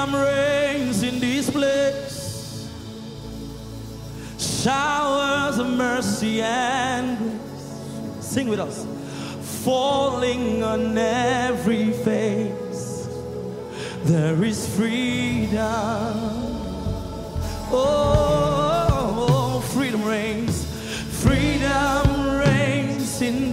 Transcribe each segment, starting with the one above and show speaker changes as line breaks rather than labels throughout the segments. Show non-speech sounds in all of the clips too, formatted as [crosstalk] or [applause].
Freedom reigns in this place. Showers of mercy and grace. Sing with us. Falling on every face. There is freedom. Oh, oh, oh freedom reigns. Freedom reigns in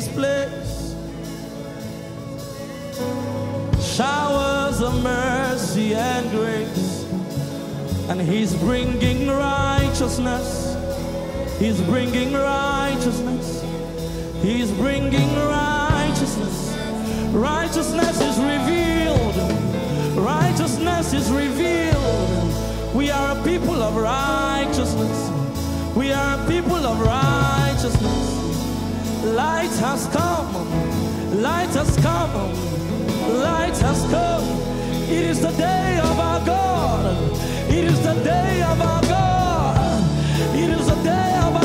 this place. Showers of mercy and grace. And He's bringing righteousness. He's bringing righteousness. He's bringing righteousness. Righteousness is revealed. Righteousness is revealed. We are a people of righteousness. We are a people of righteousness. Light has come. Light has come. Light has come. It is the day of our God. It is the day of our God. It is the day of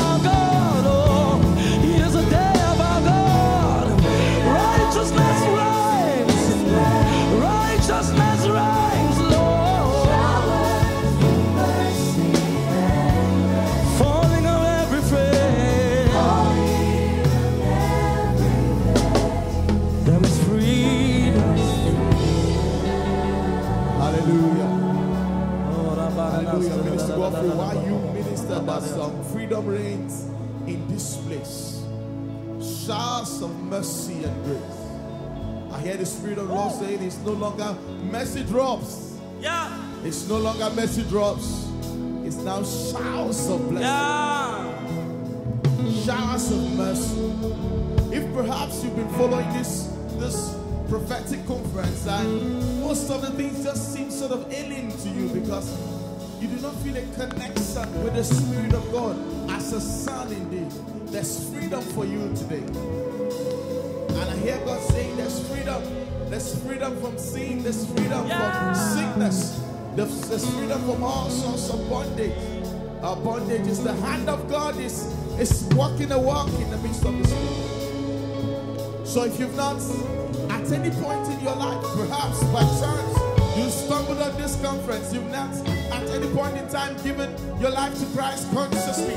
saying it's no longer mercy drops.
Yeah,
It's no longer mercy drops. It's now showers of blessing.
yeah.
showers of mercy. If perhaps you've been following this this prophetic conference and most of the things just seem sort of alien to you because you do not feel a connection with the Spirit of God as a son indeed. There's freedom for you today. I hear God saying there's freedom. There's freedom from sin. There's freedom
Yeah.
from sickness. There's, there's freedom from all sorts of bondage. Our bondage is the hand of God is, is walking a walk in the midst of this spirit. So if you've not, at any point in your life, perhaps by chance, you stumbled on this conference, you've not at any point in time given your life to Christ consciously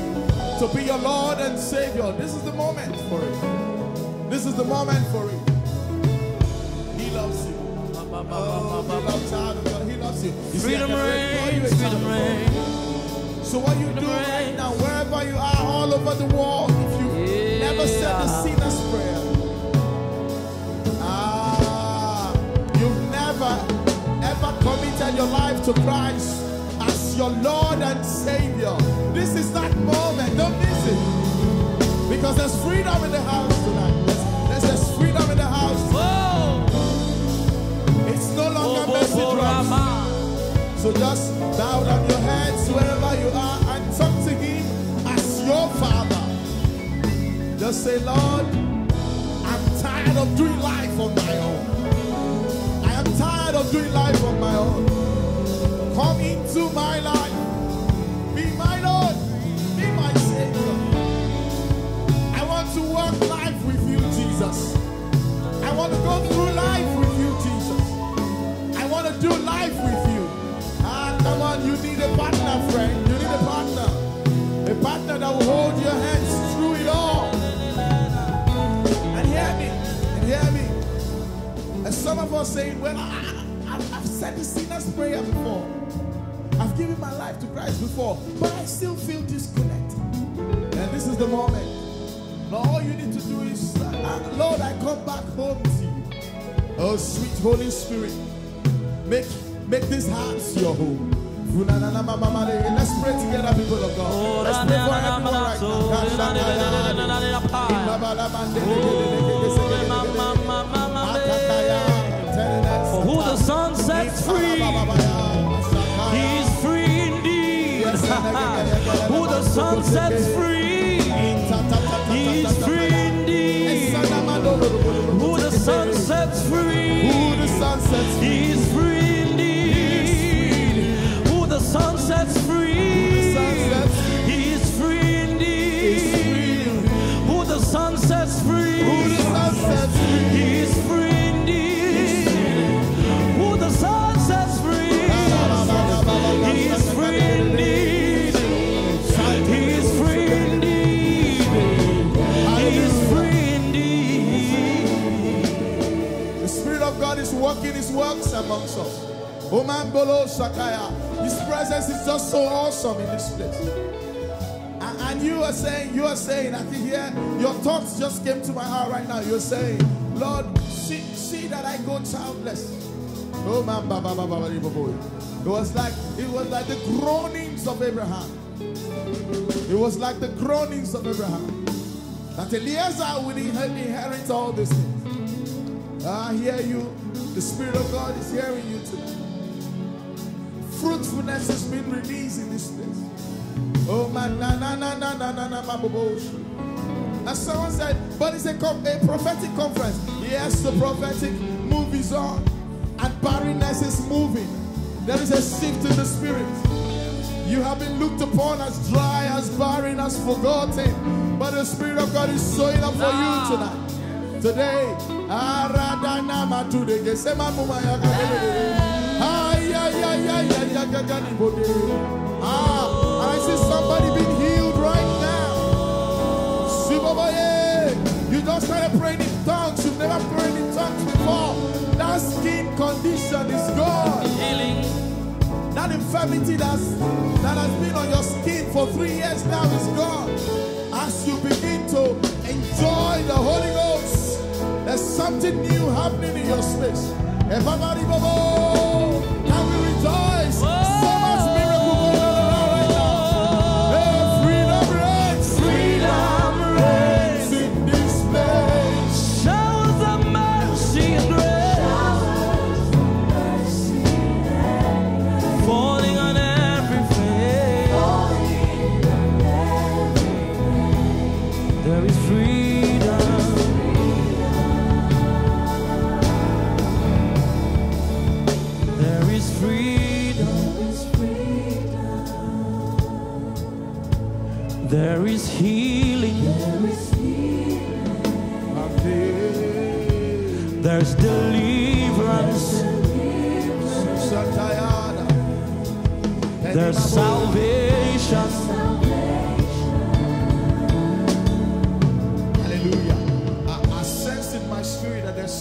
to be your Lord and Savior, this is the moment for it. This is the moment for it. He loves you. Oh, he loves God. He loves you. You
Freedom
can pray for you a
reigns, freedom
child of God.
reigns.
So what you do right now, wherever you are, all over the world, if you never said the sinner's prayer, ah, you've never ever committed your life to Christ as your Lord and Savior, this is that moment. Don't miss it. Because there's freedom in the house tonight. Longer.
Rama.
So just bow down your heads wherever you are and talk to Him as your Father. Just say, Lord, I'm tired of doing life on my own. I am tired of doing life on my own. Come into my life. Be my Lord. Be my Savior. I want to walk life with you, Jesus. I want to go through life do life with you. Ah, come on, you need a partner, friend. You need a partner. A partner that will hold your hands through it all. And hear me, and hear me. And some of us saying, Well, I, I, I've said the sinner's prayer before. I've given my life to Christ before, but I still feel disconnected. And this is the moment. Now, all you need to do is, uh, Lord, I come back home to you. Oh, sweet Holy Spirit, make make this house your home. Let's pray together, people of God. Let's pray for everyone right now.
For who the Son sets free, he's free indeed. who the Son sets free, he's free indeed. Who the Son sets free,
Who the
Son sets free. he's free
amongst us. Oman Bolo Shakaya. His presence is just so awesome in this place. And, and you are saying, you are saying, I can hear your thoughts just came to my heart right now. You're saying, Lord, see, see that I go childless. Oh man, ba, ba, ba, ba, ba, ba, ba. It was like it was like the groanings of Abraham. It was like the groanings of Abraham. That Eliezer will inher- inherit all these things. I hear you. The Spirit of God is hearing you tonight. Fruitfulness has been released in this place. Oh man, na na na na na na na bo shu. And someone said, but it's a, a prophetic conference. Yes, the prophetic move is on. And barrenness is moving. There is a shift in the spirit. You have been looked upon as dry, as barren, as forgotten. But the Spirit of God is showing up for you tonight. Today. Aradana matude gesema muma ya kabele. Ay, ay, ay, ay, ay, ay, bode. Ah, I see somebody being healed right now. Siboboye. You just started praying in tongues. You've never prayed in tongues before. That skin condition is gone.
Healing.
That infirmity that's, that has been on your skin for three years now is gone. As you begin to enjoy the Holy Ghost, there's something new happening in your space.
There is freedom. There is healing. There's deliverance. There's salvation.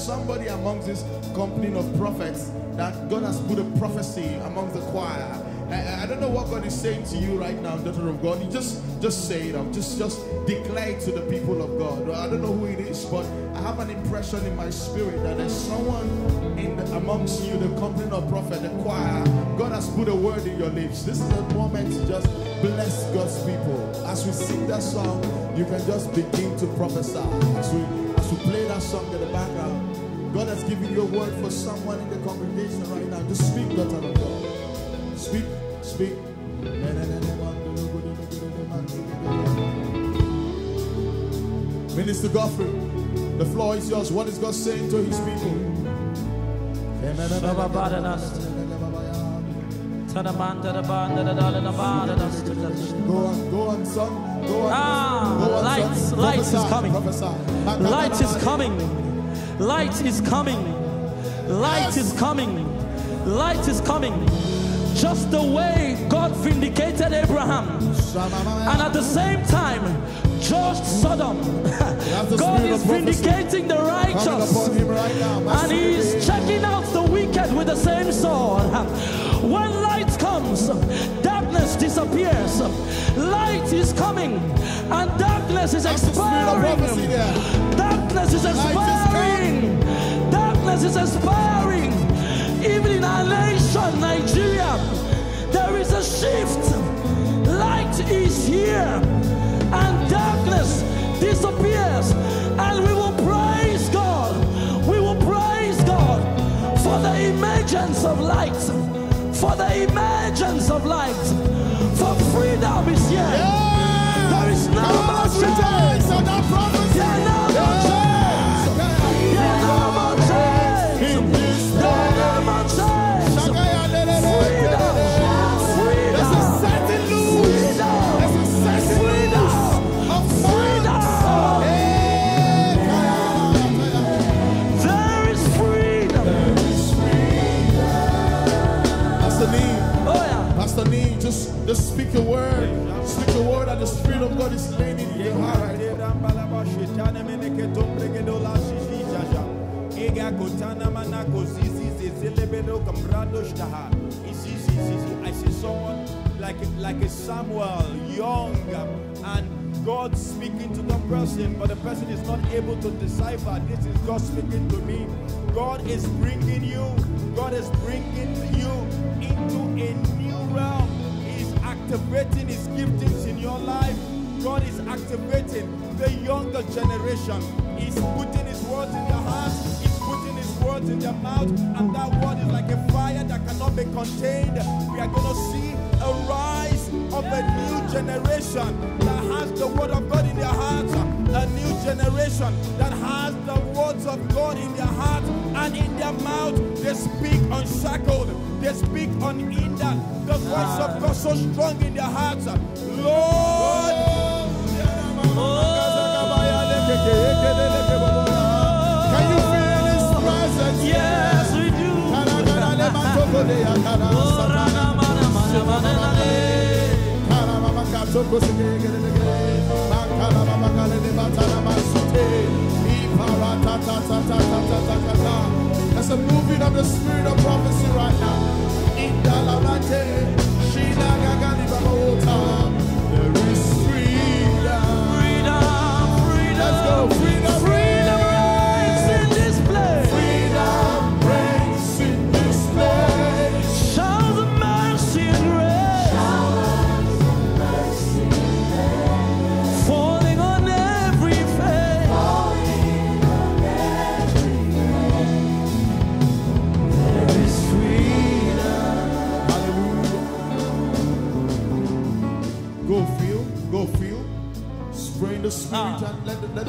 Somebody amongst this company of prophets that God has put a prophecy amongst the choir. I, I don't know what God is saying to you right now, daughter of God. You just just say it. Just just declare it to the people of God. I don't know who it is, but I have an impression in my spirit that there's someone in the, amongst you, the company of prophet, the choir. God has put a word in your lips. This is a moment to just bless God's people. As we sing that song, you can just begin to prophesy. As we we play that song in the background, God has given you a word for someone in the congregation right now. Just speak, daughter of God. Speak, speak. Minister Godfrey, the floor is yours. What is God saying to his people? Go on, go on, son.
Ah, light, light is coming. Light is coming. Light is coming. Light is coming. Light is coming. Just the way God vindicated Abraham. And at the same time, judged Sodom. [laughs] God is vindicating the righteous.
right.
And he is checking out the wicked with the same sword. When Light is coming, and darkness is
That's the spirit of prophecy
expiring. Darkness is expiring. Darkness is expiring. Even in our nation, Nigeria, there is a shift. Light is here, and darkness disappears. And we will praise God. We will praise God for the emergence of light. For the emergence of light. For freedom is here. There is no
Come on,
contained. We are going to see a rise of a new generation that has the word of God in their hearts. A new generation that has the words of God in their heart and in their mouth. They speak unshackled. They speak unhindered. The voice of God so strong in their hearts. Lord,
Can you feel His presence?
Yes,
There's a moving of the spirit of prophecy right now. Indalamate, Shina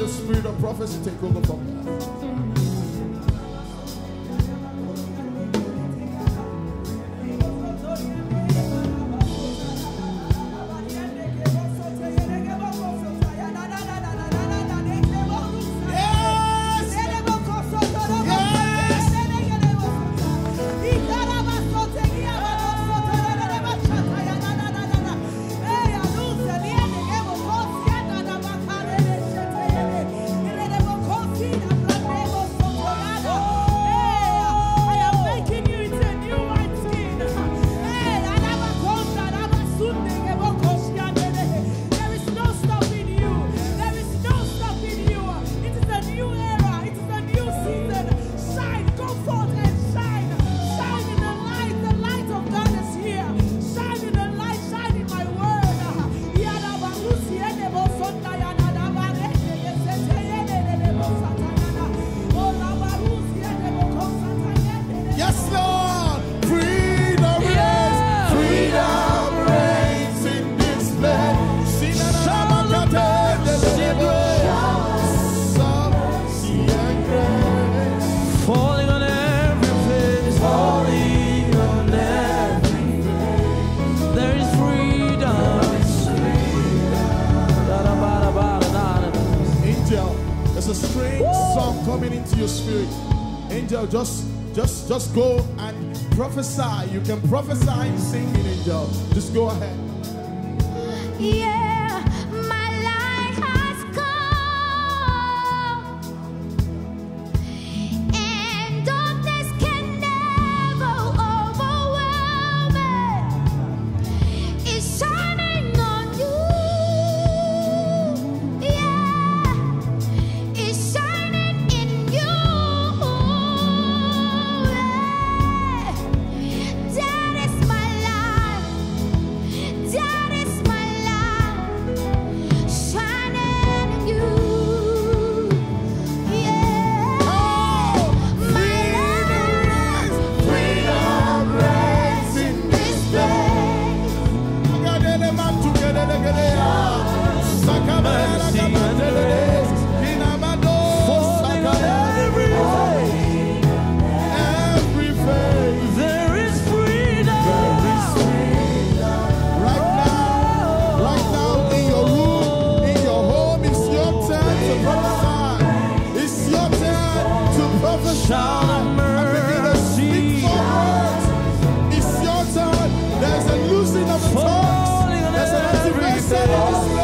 the, spirit of prophecy take over from there. Your spirit. Angel, just just just go and prophesy. You can prophesy and sing in angel. Just go ahead.
Yeah,
There's a loosing of the tongues.
Falling on
There's an
every
activation in this place.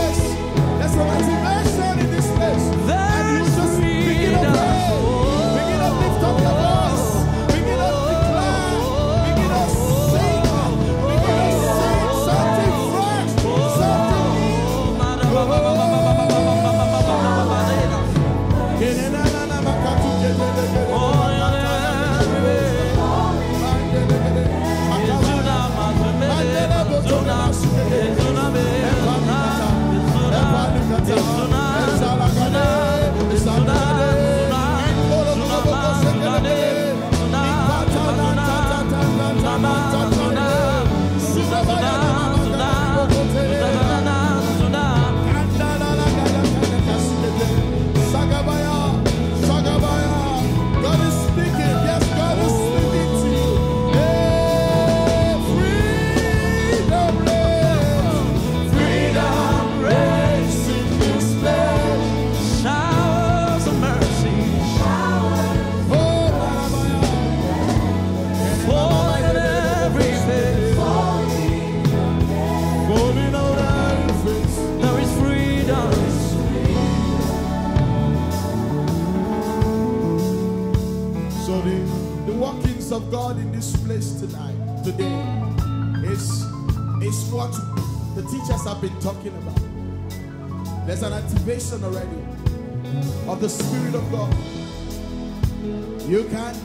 Of
God. You can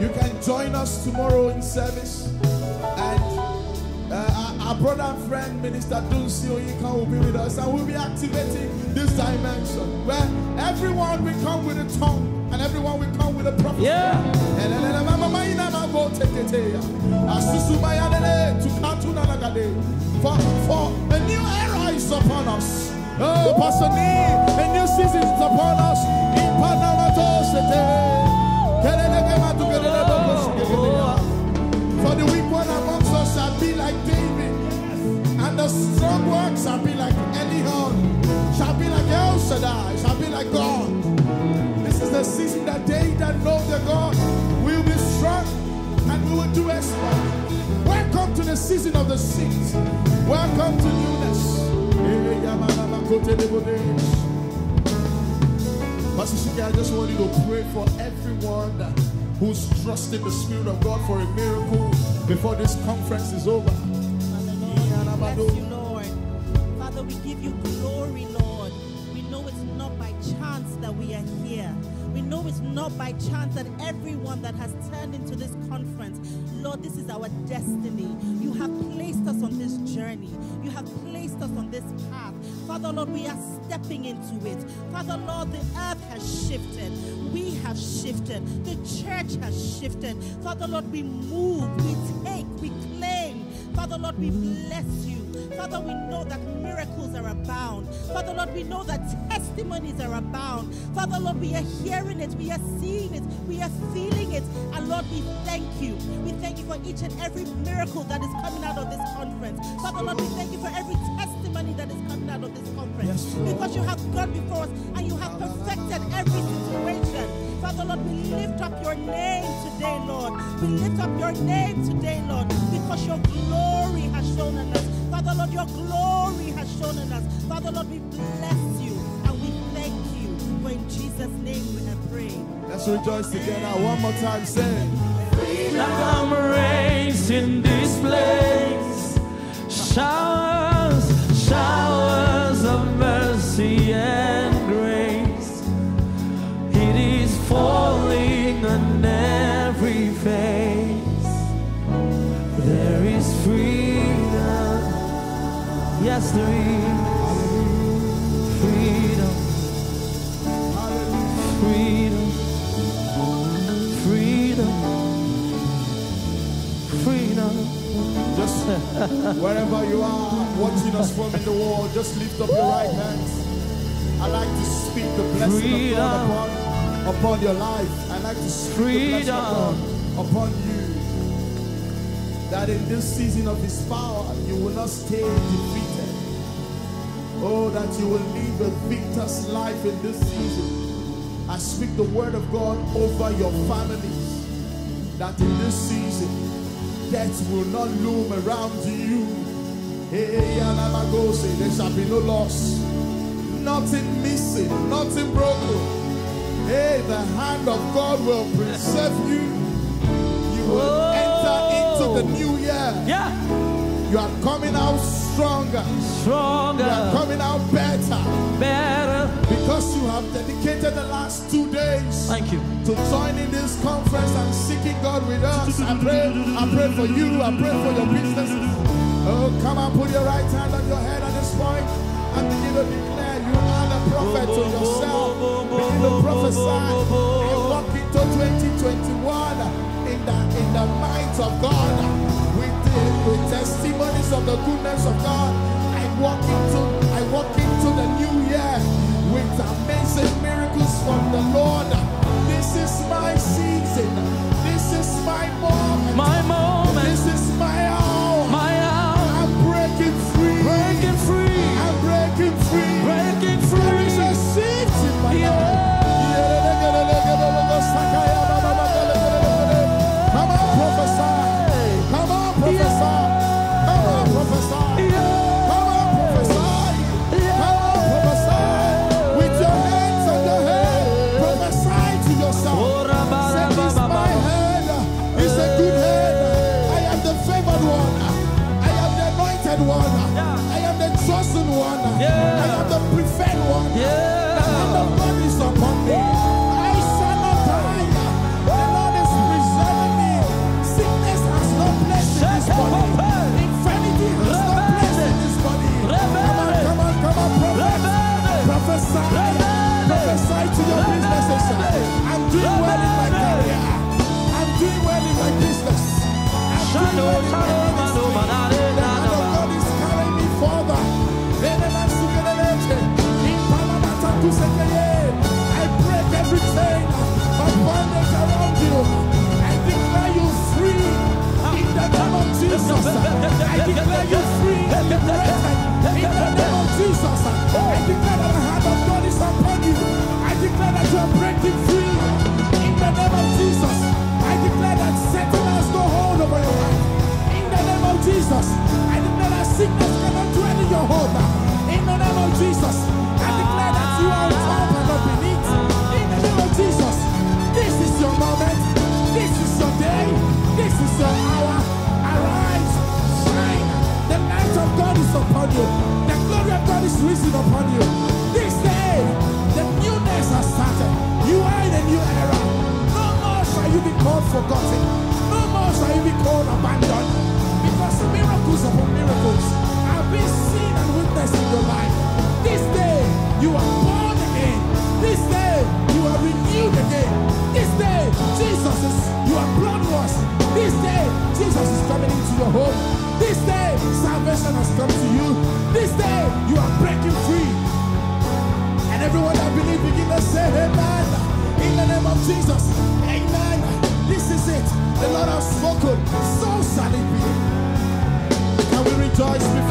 you can join us tomorrow in service, and uh, our, our brother and friend Minister Dunsi Oyinkan will be with us, and we'll be activating this dimension where everyone will come with a tongue, and everyone will come with a prophecy.
Yeah.
For, for a new era is upon us. Oh, Pastor Nee, a new season is upon us. In For the weak one amongst us shall be like David, and the strong one shall be like Elyon, shall be like El Shaddai, shall be like God. This is the season that they that know the God will be strong and we will do exploit. Welcome to the season of the seeds. Welcome to newness. Pastor Shiki, I just want you to pray for everyone who's trusted the Spirit of God for a miracle before this conference is over.
Bless you, Lord. Father, we give you glory, Lord. We know it's not by chance that we are here. We know it's not by chance that everyone that has turned into this conference, Lord, this is our destiny. You have placed us on this journey. You have placed us on this path. Father, Lord, we are stepping into it. Father, Lord, the earth has shifted. We have shifted. The church has shifted. Father, Lord, we move, we take, we claim. Father, Lord, we bless you. Father, we know that miracles are abound. Father, Lord, we know that testimonies are abound. Father Lord, we are hearing it, we are seeing it, we are feeling it. And Lord, we thank you. We thank you for each and every miracle that is coming out of this conference. Father Lord, we thank you for every testimony that is coming out of this conference.
Yes,
because you have gone before us and you have perfected every situation. Father Lord, we lift up your name today, Lord. We lift up your name today, Lord, because your glory has shown us. Father Lord, your glory has shown in us. Father Lord, we bless you and we thank you. For in Jesus' name we have prayed.
Let's rejoice together. One more time, say.
Freedom reigns in this place. Showers, showers of mercy and grace. It is falling on Yes, there is freedom. Freedom. Freedom. Freedom.
Just [laughs] wherever you are, watching us from in the world, just lift up your right hands. I like to speak the blessing of God upon, upon your life. I like to speak the blessing of God upon you. That in this season of His power, you will not stay defeated. Oh, that you will live a victor's life in this season. I speak the word of God over your families. That in this season, death will not loom around you. Hey, there shall be no loss, nothing missing, nothing broken. Hey, the hand of God will preserve you. You will enter into the oh. new year.
Yeah.
You are coming out stronger. Stronger. You are coming out better
Better.
because you have dedicated the last two days
Thank you.
to join in this conference and seeking God with us. I pray, I pray for you, I pray for your businesses. Oh, come on, put your right hand on your head at this point and begin to declare you are the prophet to yourself. Begin to prophesy and walk into 2021 in the in the might of God with, testimonies of the goodness of God. I walk into I walk into the new year with amazing miracles from the Lord. This is my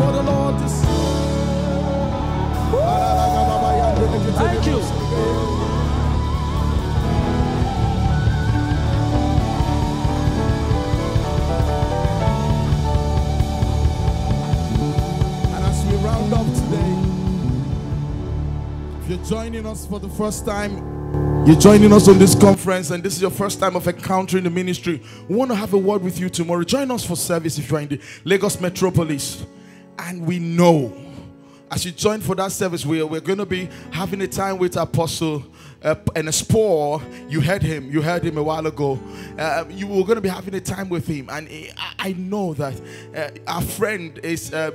before the Lord this
Thank you.
And as we round up today, if you're joining us for the first time, you're joining us on this conference, and this is your first time of encountering the ministry. We want to have a word with you tomorrow. Join us for service if you're in the Lagos metropolis. And we know as you join for that service, we are, we're going to be having a time with Apostle uh, and a spore. You heard him. You heard him a while ago. Uh, you were going to be having a time with him, and I, I know that uh, our friend is uh,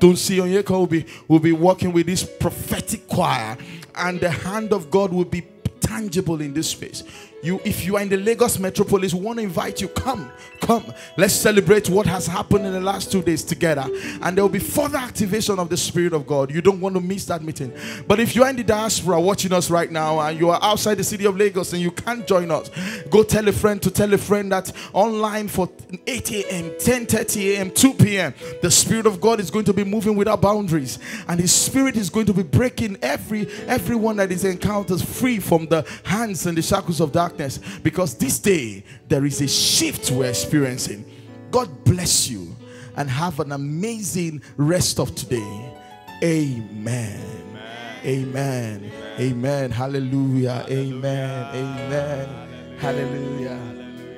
Dunsi Onyeka will be will be working with this prophetic choir, and the hand of God will be tangible in this space. You, if you are in the Lagos metropolis, we want to invite you. Come, come. Let's celebrate what has happened in the last two days together. And there will be further activation of the Spirit of God. You don't want to miss that meeting. But if you are in the diaspora watching us right now and you are outside the city of Lagos and you can't join us, go tell a friend to tell a friend that online for 8 a.m., 10:30 a.m., 2 p.m. The Spirit of God is going to be moving without boundaries, and His Spirit is going to be breaking every everyone that is encounters free from the hands and the shackles of darkness. Because this day there is a shift we're experiencing. God bless you and have an amazing rest of today. Amen. Amen. Amen. Hallelujah. Amen. Amen. Hallelujah.